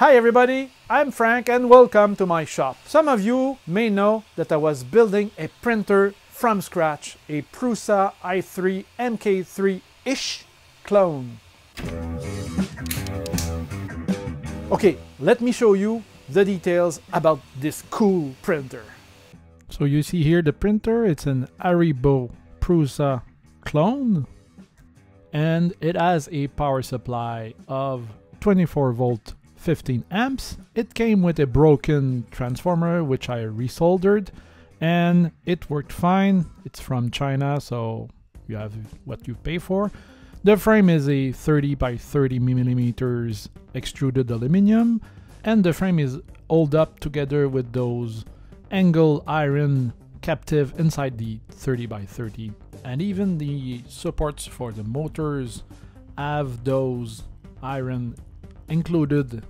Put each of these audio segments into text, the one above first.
Hi everybody, I'm Frank and welcome to my shop. Some of you may know that I was building a printer from scratch, a Prusa i3 MK3-ish clone. Okay, let me show you the details about this cool printer. So you see here the printer, it's an Haribo Prusa clone and it has a power supply of 24 volt 15 amps. It came with a broken transformer which I resoldered and it worked fine. It's from China so you have what you pay for. The frame is a 30 by 30 millimeters extruded aluminum and the frame is held up together with those angle iron captive inside the 30 by 30 and even the supports for the motors have those iron included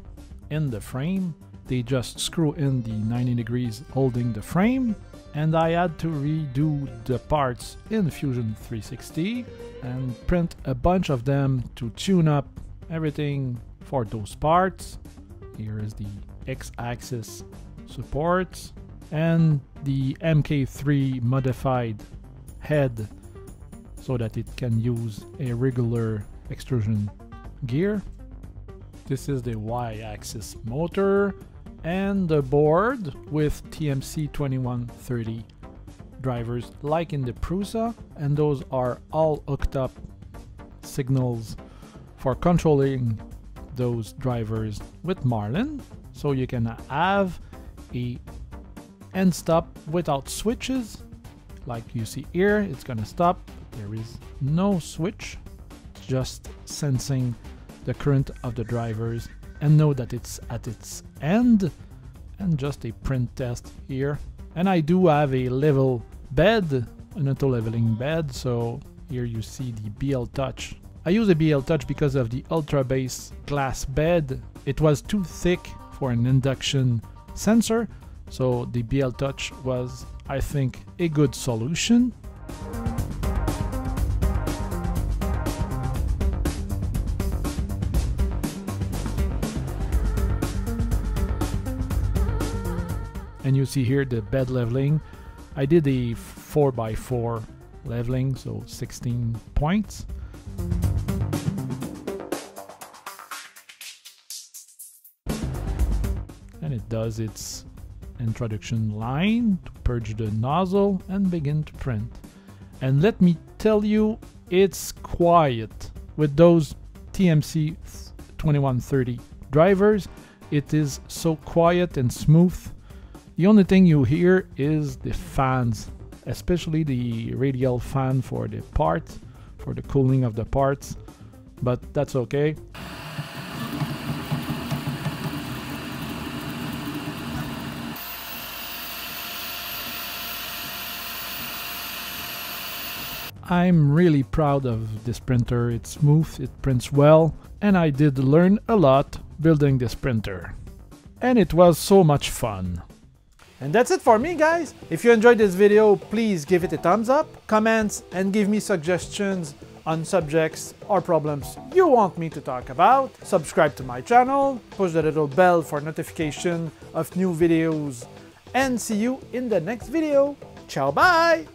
in the frame. They just screw in the 90 degrees holding the frame and I had to redo the parts in Fusion 360 and print a bunch of them to tune up everything for those parts. Here is the X-axis supports and the MK3 modified head so that it can use a regular extrusion gear. This is the y-axis motor and the board with TMC 2130 drivers like in the Prusa and those are all hooked up signals for controlling those drivers with Marlin. So you can have a end stop without switches. Like you see here it's gonna stop. There is no switch just sensing the current of the drivers and know that it's at its end. And just a print test here. And I do have a level bed an auto leveling bed. So here you see the BL Touch. I use a BL Touch because of the ultra base glass bed. It was too thick for an induction sensor. So the BL Touch was I think a good solution and you see here the bed leveling. I did a 4x4 leveling so 16 points. And it does its introduction line to purge the nozzle and begin to print. And let me tell you it's quiet with those TMC 2130 drivers. It is so quiet and smooth the only thing you hear is the fans, especially the radial fan for the part, for the cooling of the parts, but that's okay. I'm really proud of this printer, it's smooth, it prints well, and I did learn a lot building this printer. And it was so much fun. And that's it for me guys. If you enjoyed this video, please give it a thumbs up, comments, and give me suggestions on subjects or problems you want me to talk about. Subscribe to my channel, push the little bell for notification of new videos, and see you in the next video. Ciao, bye!